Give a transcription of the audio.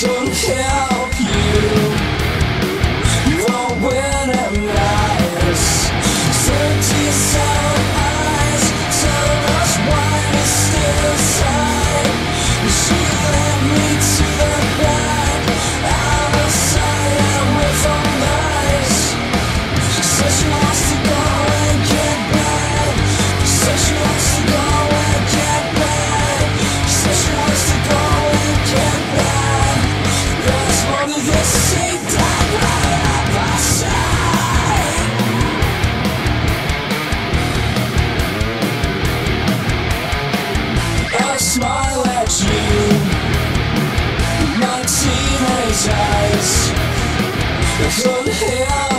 can help you. You're 30 seconds. Control hell.